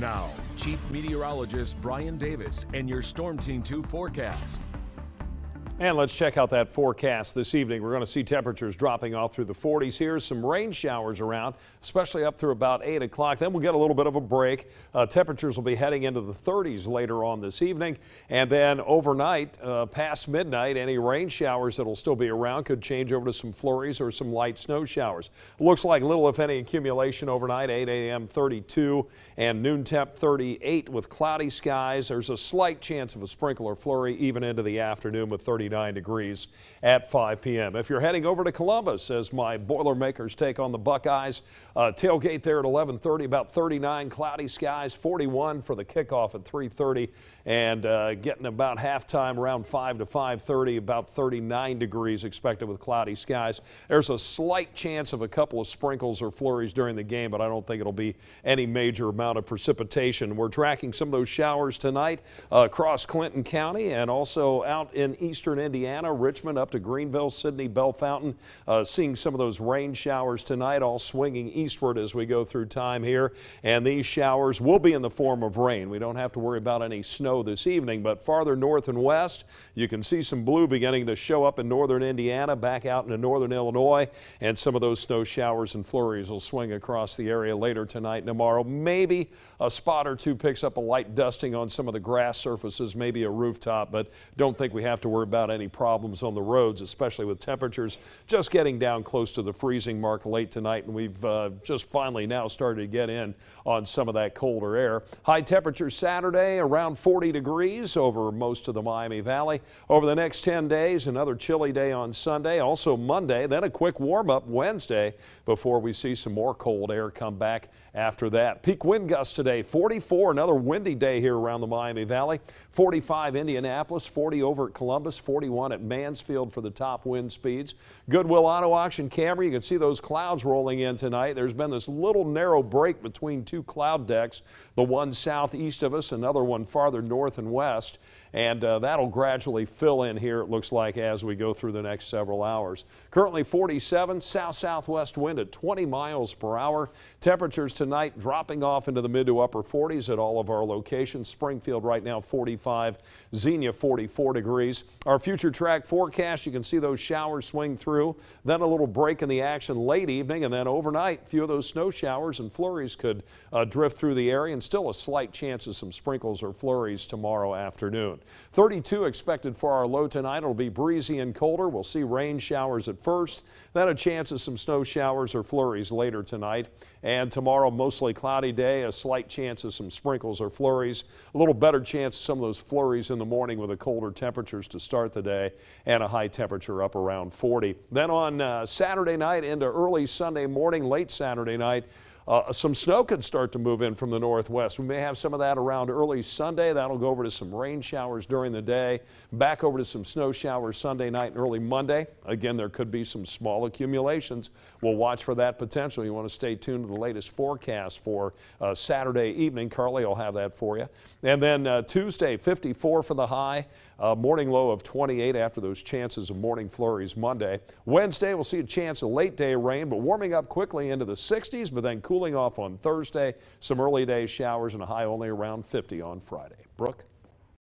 Now, Chief Meteorologist Brian Davis and your Storm Team 2 forecast. And let's check out that forecast this evening. We're going to see temperatures dropping off through the 40s here. Some rain showers around, especially up through about 8 o'clock. Then we'll get a little bit of a break. Uh, temperatures will be heading into the 30s later on this evening. And then overnight, uh, past midnight, any rain showers that will still be around could change over to some flurries or some light snow showers. Looks like little, if any, accumulation overnight. 8 a.m. 32 and noon temp 38 with cloudy skies. There's a slight chance of a sprinkle or flurry even into the afternoon with 30 39 degrees at 5 p.m. If you're heading over to Columbus, as my Boilermakers take on the Buckeyes, uh, tailgate there at 11:30, about 39 cloudy skies, 41 for the kickoff at 3:30, and uh, getting about halftime around 5 to 5:30, about 39 degrees expected with cloudy skies. There's a slight chance of a couple of sprinkles or flurries during the game, but I don't think it'll be any major amount of precipitation. We're tracking some of those showers tonight uh, across Clinton County and also out in eastern Indiana, Richmond up to Greenville, Sidney, Bellefontaine. Uh, seeing some of those rain showers tonight, all swinging eastward as we go through time here. And these showers will be in the form of rain. We don't have to worry about any snow this evening, but farther north and west, you can see some blue beginning to show up in northern Indiana, back out into northern Illinois, and some of those snow showers and flurries will swing across the area later tonight and tomorrow. Maybe a spot or two picks up a light dusting on some of the grass surfaces, maybe a rooftop, but don't think we have to worry about any problems on the roads, especially with temperatures just getting down close to the freezing mark late tonight. And we've uh, just finally now started to get in on some of that colder air. High temperatures Saturday around 40 degrees over most of the Miami Valley. Over the next 10 days, another chilly day on Sunday, also Monday, then a quick warm up Wednesday before we see some more cold air come back after that. Peak wind gusts today 44, another windy day here around the Miami Valley. 45 Indianapolis, 40 over at Columbus, 41 at Mansfield for the top wind speeds. Goodwill Auto Auction Camera, you can see those clouds rolling in tonight. There's been this little narrow break between two cloud decks, the one southeast of us, another one farther north and west and uh, that'll gradually fill in here, it looks like, as we go through the next several hours. Currently 47, south-southwest wind at 20 miles per hour. Temperatures tonight dropping off into the mid to upper 40s at all of our locations. Springfield right now 45, Xenia 44 degrees. Our future track forecast, you can see those showers swing through, then a little break in the action late evening, and then overnight, a few of those snow showers and flurries could uh, drift through the area, and still a slight chance of some sprinkles or flurries tomorrow afternoon. 32 expected for our low tonight. It'll be breezy and colder. We'll see rain showers at first, then a chance of some snow showers or flurries later tonight. And tomorrow, mostly cloudy day, a slight chance of some sprinkles or flurries. A little better chance of some of those flurries in the morning with the colder temperatures to start the day and a high temperature up around 40. Then on uh, Saturday night into early Sunday morning, late Saturday night, uh, some snow could start to move in from the northwest. We may have some of that around early Sunday. That'll go over to some rain showers during the day, back over to some snow showers Sunday night and early Monday. Again, there could be some small accumulations. We'll watch for that potential. You want to stay tuned to the latest forecast for uh, Saturday evening. Carly will have that for you. And then uh, Tuesday, 54 for the high, uh, morning low of 28 after those chances of morning flurries Monday. Wednesday, we'll see a chance of late day rain, but warming up quickly into the 60s, but then cooling off on Thursday. Some early day showers and a high only around 50 on Friday. Brooke?